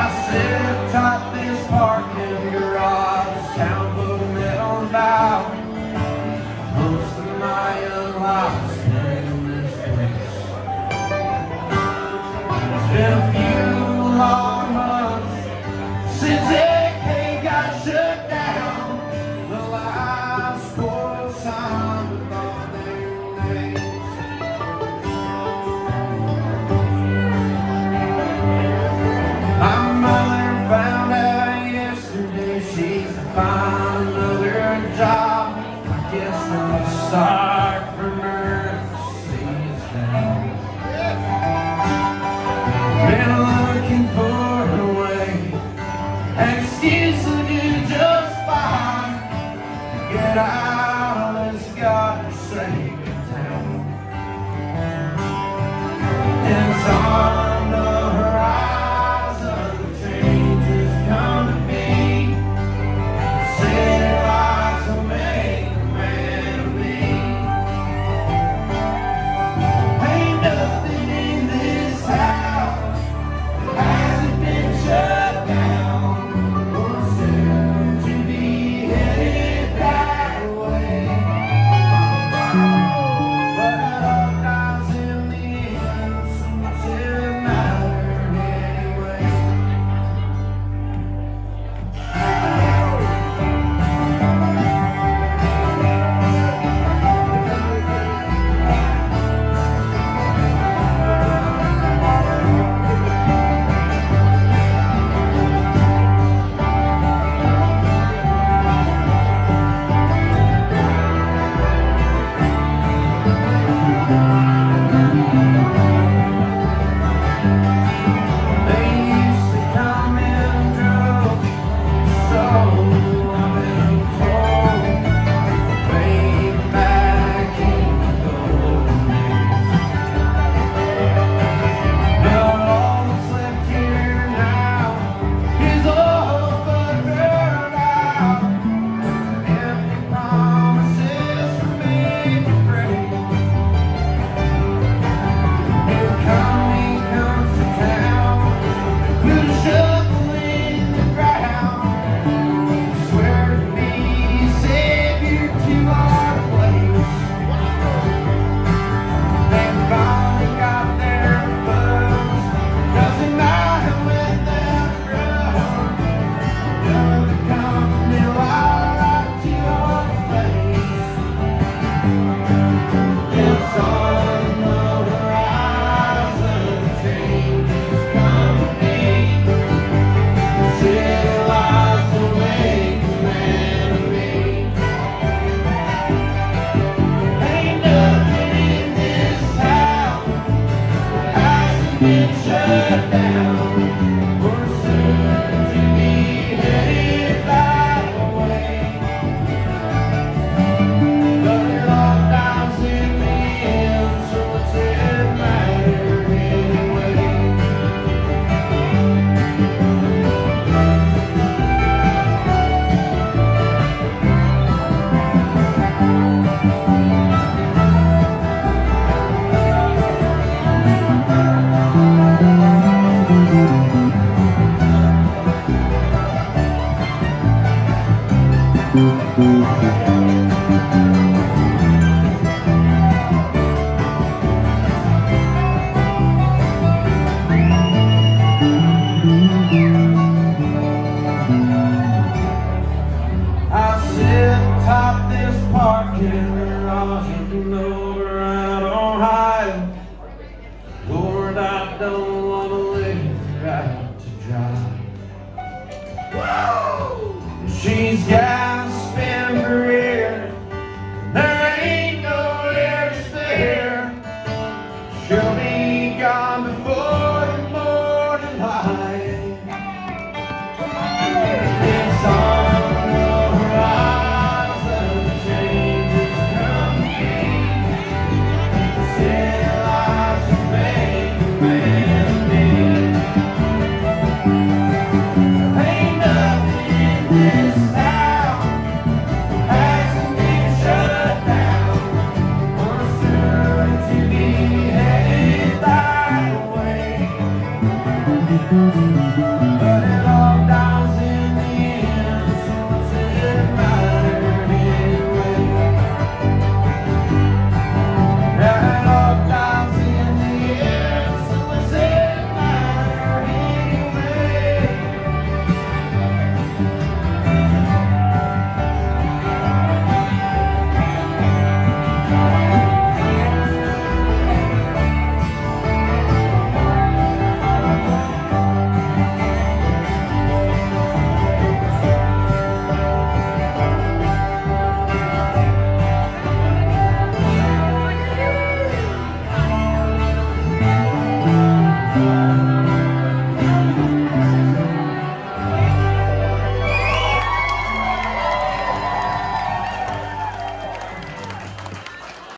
I sit tight. don't wanna lay her out to dry. Whoa! She's gasping for. Mm-hmm.